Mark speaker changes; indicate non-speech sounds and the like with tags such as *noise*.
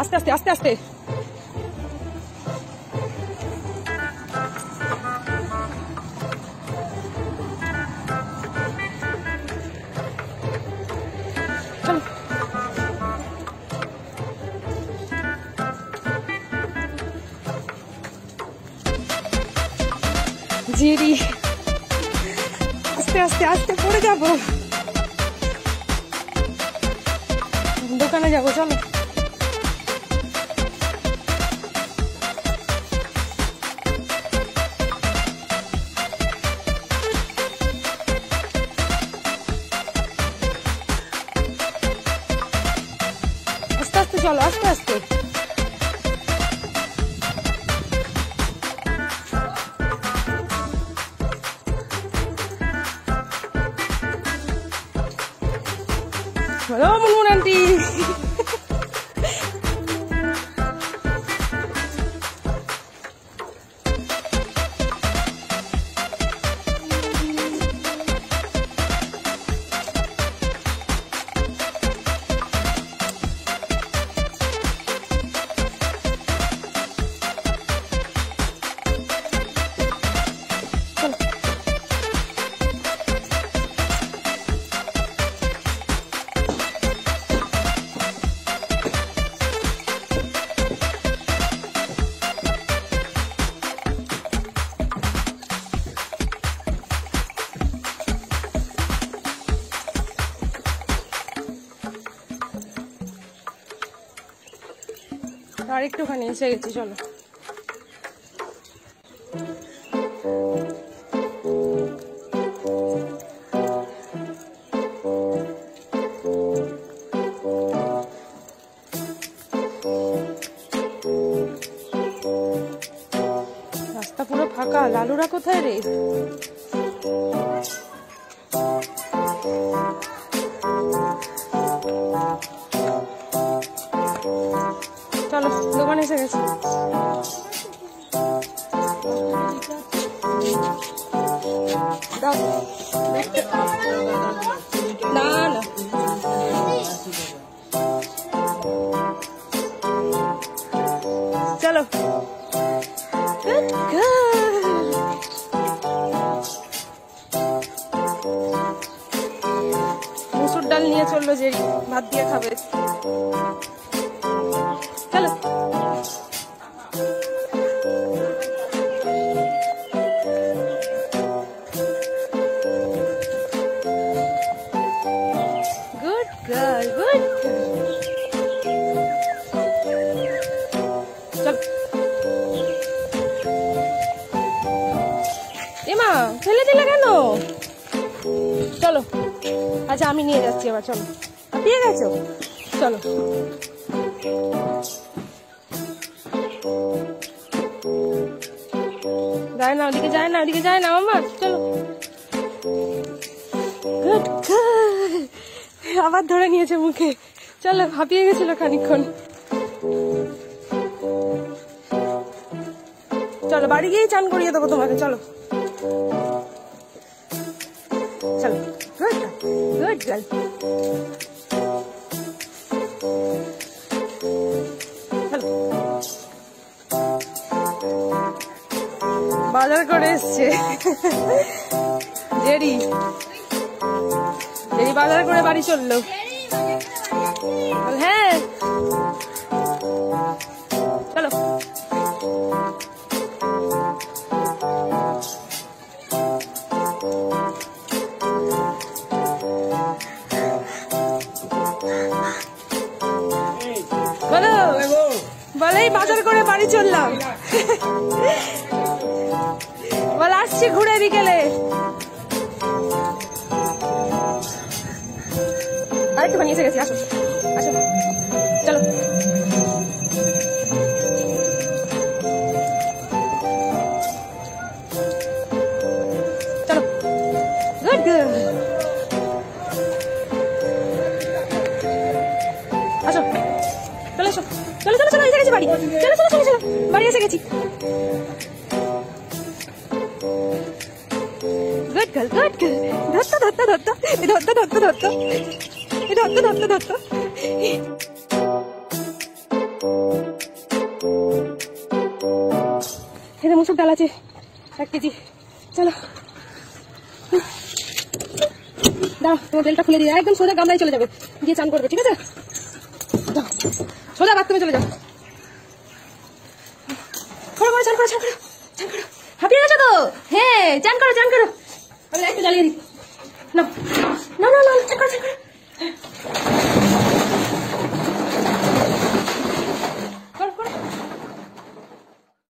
Speaker 1: আস্তে আস্তে আস্তে আস্তে। জিরি আস্তে আস্তে আস্তে পড়ে যাব। দোকানে যাব চলো। আস্তে আস্তে চলো আস্তে আর একটুখানি এসে গেছি চলো। রাস্তা পুরো ফাঁকা। লালুরা কোথায় রে? এসে গেছি। না Good girl. মুসুর ডাল নিয়ে চলল যে ভাত দিয়ে খাবে। গুড চল এমা, ফেলে দিলে কেন? চলো। আচ্ছা আমি নিয়ে যাচ্ছি এবার, চলো। পেয়ে গেছো? চলো। যায় না, ওদিকে যায় না, ওদিকে যায় না মামা চলো। আবার ধরে নিয়েছে মুখে। চলো, হাঁপিয়ে গেছিল খানিক্ষণ চলো, বাড়ি গিয়েই চান করিয়ে দেবো তোমাকে, চলো। বাজার করে এসছে। জেরি জেরি বাজার করে বাড়ি চলল। হ্যাঁ। চলো। বলো, বলেই বাজার করে বাড়ি চললাম। বল, আসছি ঘুরে বিকেলে। বানিয়ে এসে গেছি, আসো আসো। চলো। চলো। গুড গুড আসো। চলে এসো। চলো চলো চলো, এসে গেছি বাড়ি। চলো চলো চলো চলো। বাড়ি এসে গেছি। ধরতো ধরতো এ ধরতো ধরতো। ধরতো ধরতো ধরতো এদের মুসুর ডাল আছে এক কেজি চলো দাও তোমার বেলটা খুলে দিয়ে একদম সোজা গামলায় চলে যাবে গিয়ে চান করবে ঠিক আছে দাও সোজা বাথরুমে চলে যাও করো করো চান করো চান করো হ্যাঁ চান করো চান করো আমি লাইটটা জ্বালিয়ে দিই না না না না, চান করো চান করো। Thank *laughs* you.